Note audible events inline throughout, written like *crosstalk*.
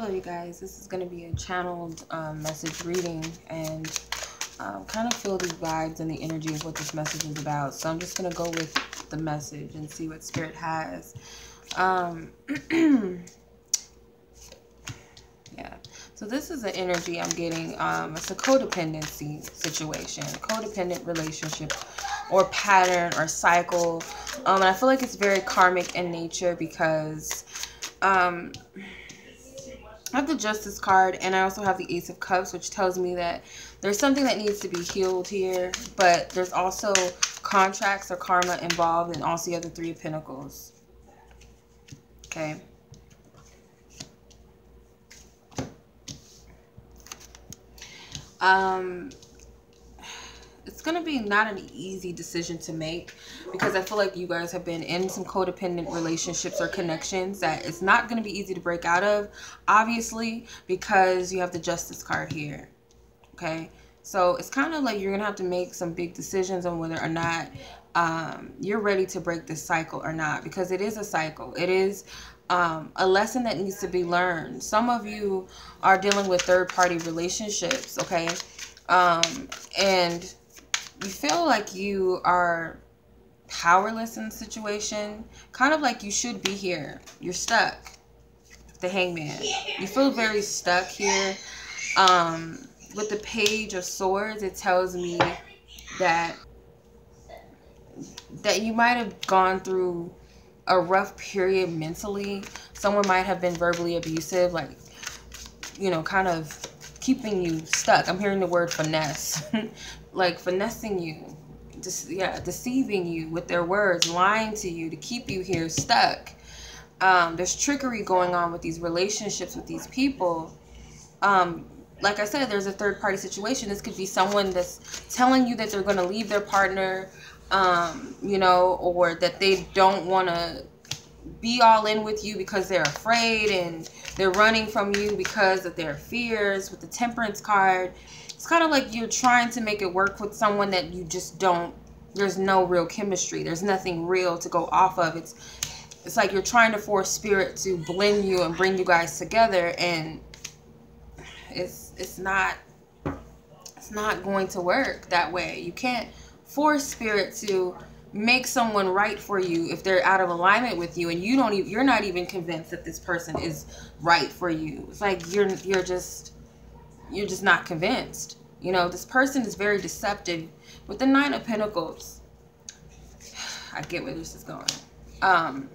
Hello, you guys. This is going to be a channeled um, message reading and um, kind of feel the vibes and the energy of what this message is about. So I'm just going to go with the message and see what Spirit has. Um, *clears throat* yeah. So this is the energy I'm getting. Um, it's a codependency situation, codependent relationship or pattern or cycle. Um, and I feel like it's very karmic in nature because um, I have the Justice card and I also have the Ace of Cups, which tells me that there's something that needs to be healed here, but there's also contracts or karma involved and also you have the Three of Pentacles. Okay. Um, going to be not an easy decision to make because I feel like you guys have been in some codependent relationships or connections that it's not going to be easy to break out of, obviously, because you have the justice card here. Okay. So it's kind of like you're going to have to make some big decisions on whether or not um, you're ready to break this cycle or not because it is a cycle. It is um, a lesson that needs to be learned. Some of you are dealing with third party relationships, okay? Um, and you feel like you are powerless in the situation, kind of like you should be here. You're stuck. The hangman. You feel very stuck here. Um, with the page of swords, it tells me that that you might have gone through a rough period mentally. Someone might have been verbally abusive, like, you know, kind of keeping you stuck. I'm hearing the word finesse. *laughs* like finessing you, just yeah, deceiving you with their words, lying to you to keep you here stuck. Um, there's trickery going on with these relationships with these people. Um, like I said, there's a third party situation. This could be someone that's telling you that they're going to leave their partner, um, you know, or that they don't want to be all in with you because they're afraid and they're running from you because of their fears with the temperance card it's kind of like you're trying to make it work with someone that you just don't there's no real chemistry. There's nothing real to go off of. It's it's like you're trying to force spirit to blend you and bring you guys together and it's it's not it's not going to work that way. You can't force spirit to make someone right for you if they're out of alignment with you and you don't even you're not even convinced that this person is right for you. It's like you're you're just you're just not convinced. You know, this person is very deceptive. With the Nine of Pentacles, I get where this is going. Um,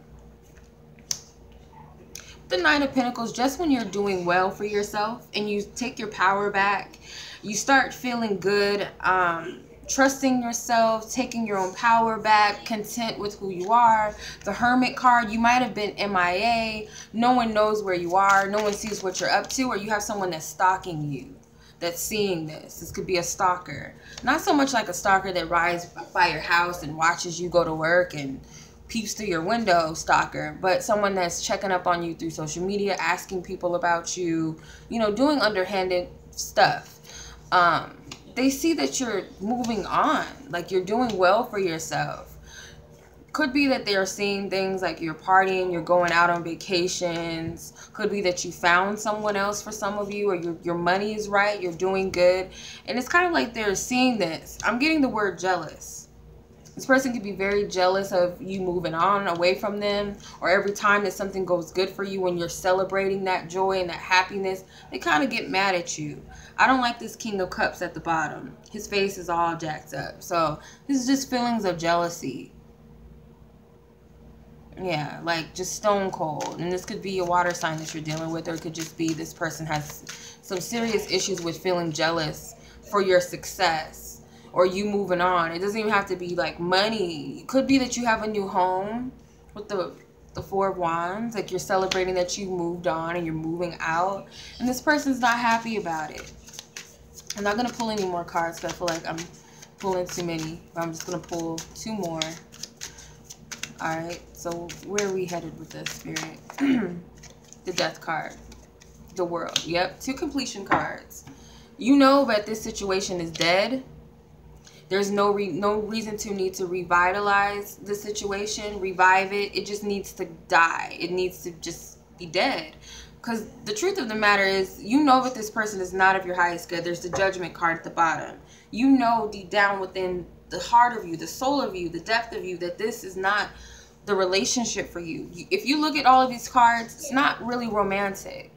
the Nine of Pentacles, just when you're doing well for yourself and you take your power back, you start feeling good, um, trusting yourself, taking your own power back, content with who you are. The Hermit card, you might have been MIA. No one knows where you are. No one sees what you're up to, or you have someone that's stalking you that's seeing this. This could be a stalker. Not so much like a stalker that rides by your house and watches you go to work and peeps through your window stalker, but someone that's checking up on you through social media, asking people about you, you know, doing underhanded stuff. Um, they see that you're moving on, like you're doing well for yourself. Could be that they're seeing things like you're partying, you're going out on vacations. Could be that you found someone else for some of you, or your, your money is right, you're doing good. And it's kind of like they're seeing this. I'm getting the word jealous this person could be very jealous of you moving on away from them, or every time that something goes good for you when you're celebrating that joy and that happiness, they kind of get mad at you. I don't like this King of Cups at the bottom. His face is all jacked up. So this is just feelings of jealousy. Yeah, like just stone cold. And this could be a water sign that you're dealing with, or it could just be this person has some serious issues with feeling jealous for your success or you moving on. It doesn't even have to be like money. It could be that you have a new home with the the four of wands. Like you're celebrating that you moved on and you're moving out and this person's not happy about it. I'm not going to pull any more cards because i feel like i'm pulling too many. I'm just going to pull two more. All right so where are we headed with this spirit? *clears throat* The death card. The world. Yep two completion cards. You know that this situation is dead there's no re no reason to need to revitalize the situation, revive it. It just needs to die. It needs to just be dead. Because the truth of the matter is, you know that this person is not of your highest good. There's the judgment card at the bottom. You know deep down within the heart of you, the soul of you, the depth of you, that this is not the relationship for you. If you look at all of these cards, it's not really romantic.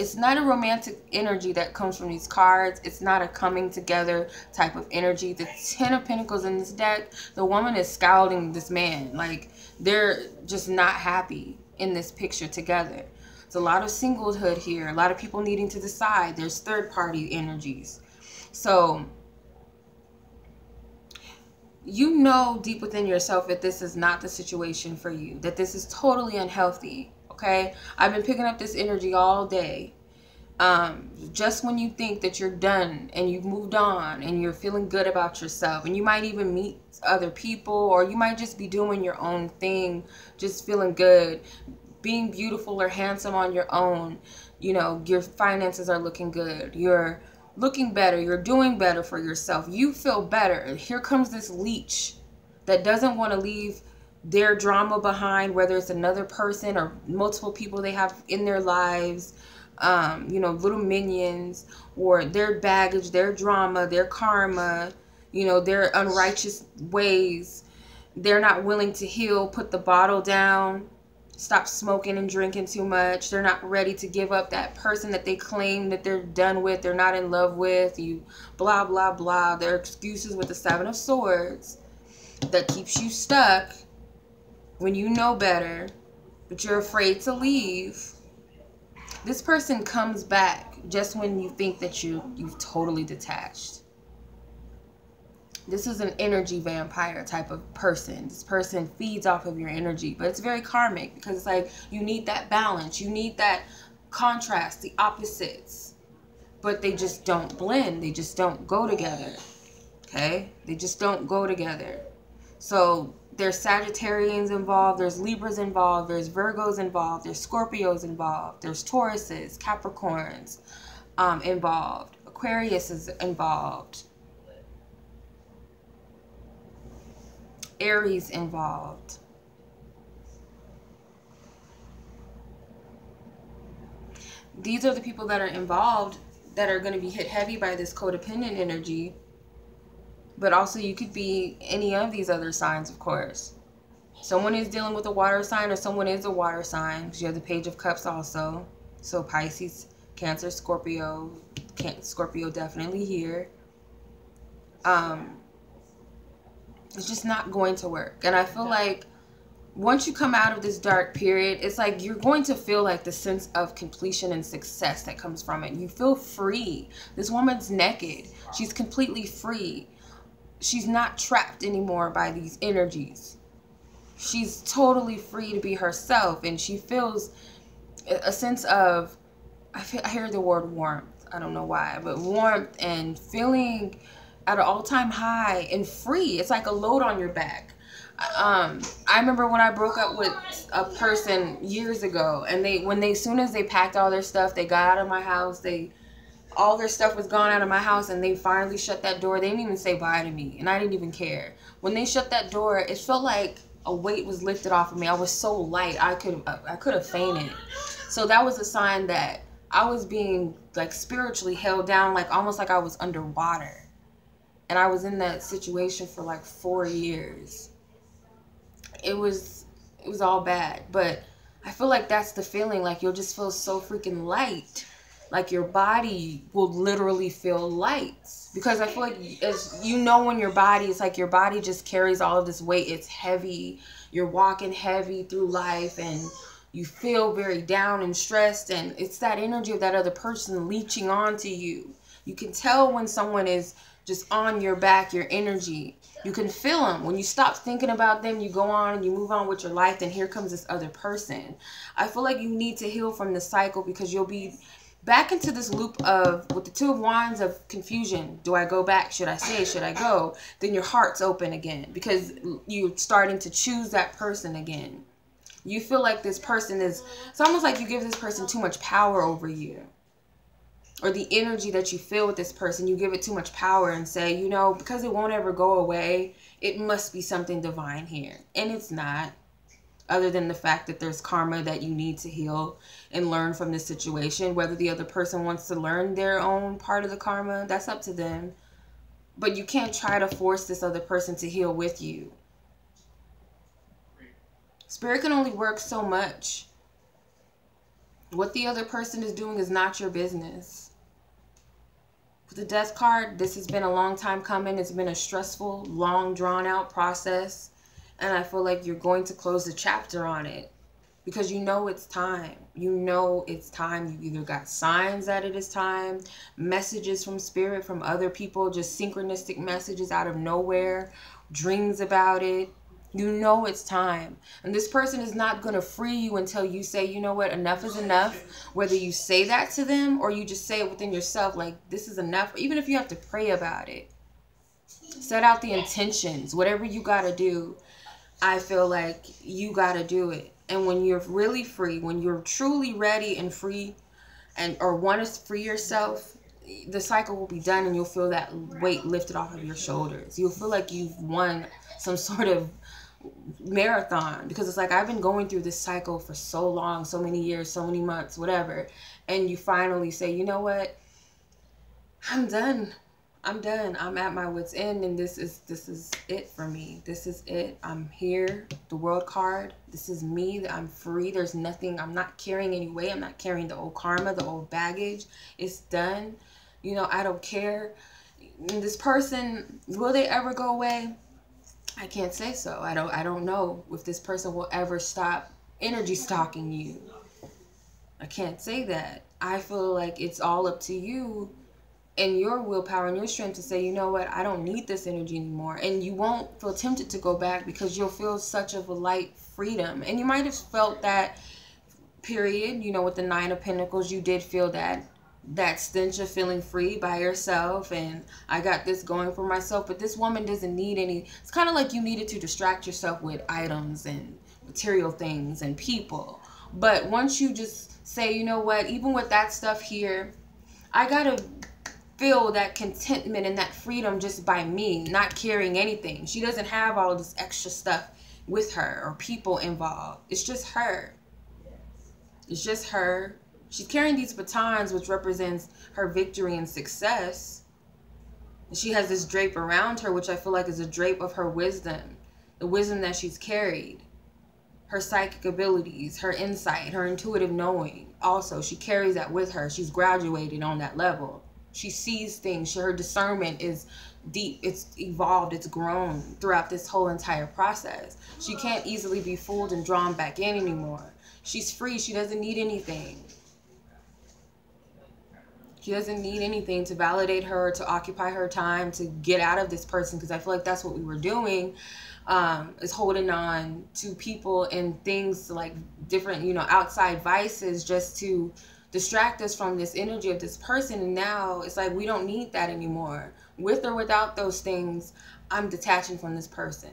It's not a romantic energy that comes from these cards. It's not a coming together type of energy. The Ten of Pentacles in this deck, the woman is scouting this man. Like, they're just not happy in this picture together. It's a lot of singlehood here. A lot of people needing to decide. There's third party energies. So, you know deep within yourself that this is not the situation for you, that this is totally unhealthy. Okay, I've been picking up this energy all day. Um, just when you think that you're done and you've moved on and you're feeling good about yourself, and you might even meet other people, or you might just be doing your own thing, just feeling good, being beautiful or handsome on your own. You know, your finances are looking good. You're looking better, you're doing better for yourself, you feel better. Here comes this leech that doesn't want to leave their drama behind, whether it's another person or multiple people they have in their lives, um, you know, little minions, or their baggage, their drama, their karma, you know, their unrighteous ways. They're not willing to heal, put the bottle down, stop smoking and drinking too much. They're not ready to give up that person that they claim that they're done with, they're not in love with, you blah blah blah. Their excuses with the 7 of swords that keeps you stuck when you know better, but you're afraid to leave. This person comes back just when you think that you you've totally detached this is an energy vampire type of person. This person feeds off of your energy, but it's very karmic because it's like you need that balance. You need that contrast, the opposites. But they just don't blend. They just don't go together. Okay? They just don't go together. So there's Sagittarians involved, there's Libras involved, there's Virgos involved, there's Scorpios involved, there's Tauruses, Capricorns um, involved, Aquarius is involved Aries involved. These are the people that are involved that are going to be hit heavy by this codependent energy. But also you could be any of these other signs, of course. Someone is dealing with a water sign or someone is a water sign. You have the Page of Cups also. So Pisces, Cancer, Scorpio. Scorpio definitely here. Um, it's just not going to work. And I feel like once you come out of this dark period, it's like you're going to feel like the sense of completion and success that comes from it. You feel free. This woman's naked. She's completely free. She's not trapped anymore by these energies. She's totally free to be herself and she feels a sense of I, feel, I hear the word warmth. I don't know why, but warmth and feeling at an all-time high and free. It's like a load on your back. Um, I remember when I broke up with a person years ago, and they when they as soon as they packed all their stuff, they got out of my house. They all their stuff was gone out of my house, and they finally shut that door. They didn't even say bye to me, and I didn't even care. When they shut that door, it felt like a weight was lifted off of me. I was so light, I could I could have fainted. So that was a sign that I was being like spiritually held down, like almost like I was underwater and I was in that situation for like four years. It was it was all bad, but I feel like that's the feeling. Like you'll just feel so freaking light. Like your body will literally feel light because I feel like as you know when your body it's like your body just carries all of this weight. It's heavy. You're walking heavy through life and you feel very down and stressed and it's that energy of that other person leeching onto you. You can tell when someone is just on your back, your energy. You can feel them. When you stop thinking about them, you go on and you move on with your life, then here comes this other person. I feel like you need to heal from the cycle because you'll be back into this loop of with the two of wands of confusion do i go back? Should i stay? Should i go? Then your heart's open again because you're starting to choose that person again. You feel like this person is it's almost like you give this person too much power over you. Or the energy that you feel with this person, you give it too much power and say, you know, because it won't ever go away, it must be something divine here. And it's not. Other than the fact that there's karma that you need to heal and learn from this situation. Whether the other person wants to learn their own part of the karma, that's up to them. But you can't try to force this other person to heal with you. Spirit can only work so much. What the other person is doing is not your business. With the death card, this has been a long time coming. It's been a stressful, long, drawn out process. And I feel like you're going to close the chapter on it because you know it's time. You know it's time. You either got signs that it is time, messages from spirit, from other people, just synchronistic messages out of nowhere, dreams about it, you know it's time. And this person is not going to free you until you say, you know what, enough is enough. Whether you say that to them or you just say it within yourself, like, this is enough. Even if you have to pray about it, set out the intentions. Whatever you got to do, I feel like you got to do it. And when you're really free, when you're truly ready and free, and or want to free yourself, the cycle will be done and you'll feel that weight lifted off of your shoulders. You'll feel like you've won some *laughs* sort of marathon because it's like I've been going through this cycle for so long, so many years, so many months, whatever. And you finally say, you know what? I'm done. I'm done. I'm at my wits end and this is this is it for me. This is it. I'm here. The world card. This is me. That I'm free. There's nothing I'm not carrying any weight. I'm not carrying the old karma, the old baggage. It's done. You know, I don't care. This person, will they ever go away? I can't say so. I don't I don't know if this person will ever stop energy stalking you. I can't say that. I feel like it's all up to you and your willpower and your strength to say, you know what, I don't need this energy anymore. And you won't feel tempted to go back because you'll feel such of a light freedom. And you might have felt that period, you know, with the nine of pentacles, you did feel that that stench of feeling free by yourself and I got this going for myself. But this woman doesn't need any. It's kind of like you needed to distract yourself with items and material things and people. But once you just say, you know what, even with that stuff here, I got to feel that contentment and that freedom just by me, not carrying anything. She doesn't have all this extra stuff with her or people involved. It's just her. It's just her She's carrying these batons, which represents her victory and success. And she has this drape around her, which I feel like is a drape of her wisdom, the wisdom that she's carried, her psychic abilities, her insight, her intuitive knowing. Also, she carries that with her. She's graduated on that level. She sees things. Her discernment is deep. It's evolved. It's grown throughout this whole entire process. She can't easily be fooled and drawn back in anymore. She's free. She doesn't need anything. She doesn't need anything to validate her, to occupy her time, to get out of this person. Because I feel like that's what we were doing, um, is holding on to people and things like different, you know, outside vices just to distract us from this energy of this person. And now it's like we don't need that anymore. With or without those things, I'm detaching from this person.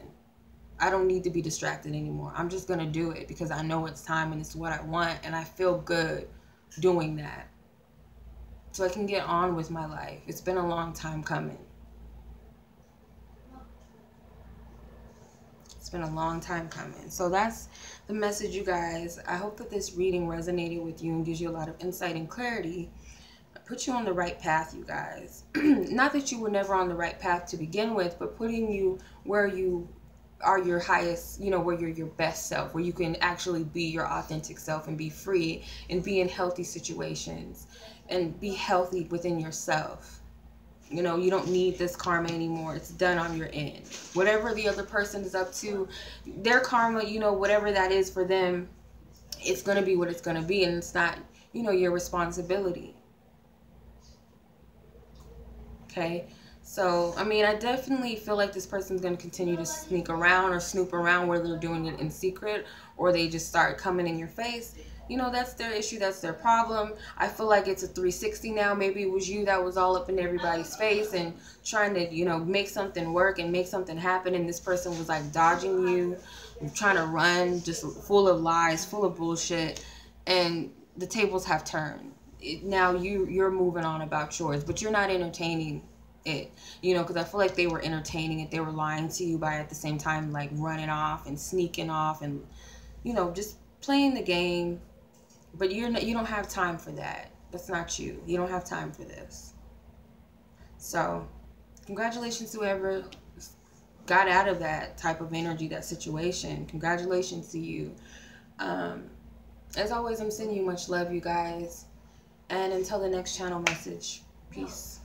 I don't need to be distracted anymore. I'm just going to do it because I know it's time and it's what I want. And I feel good doing that so I can get on with my life. It's been a long time coming. It's been a long time coming. So that's the message, you guys. I hope that this reading resonated with you and gives you a lot of insight and clarity. Put you on the right path, you guys. *clears throat* Not that you were never on the right path to begin with, but putting you where you are your highest, you know, where you're your best self, where you can actually be your authentic self and be free and be in healthy situations and be healthy within yourself. You know, you don't need this karma anymore. It's done on your end. Whatever the other person is up to, their karma, you know, whatever that is for them, it's going to be what it's going to be. And it's not, you know, your responsibility. Okay. So, I mean, I definitely feel like this person's going to continue to sneak around or snoop around where they're doing it in secret or they just start coming in your face you know, that's their issue, that's their problem. I feel like it's a 360 now. Maybe it was you that was all up in everybody's face and trying to, you know, make something work and make something happen. And this person was like dodging you, trying to run, just full of lies, full of bullshit. And the tables have turned. It, now you you're moving on about yours, but you're not entertaining it, you know, because I feel like they were entertaining it. They were lying to you by at the same time like running off and sneaking off and you know, just playing the game, but you're not, you don't have time for that. That's not you. You don't have time for this. So, congratulations to whoever got out of that type of energy, that situation. Congratulations to you. Um, as always, I'm sending you much love, you guys. And until the next channel message, peace.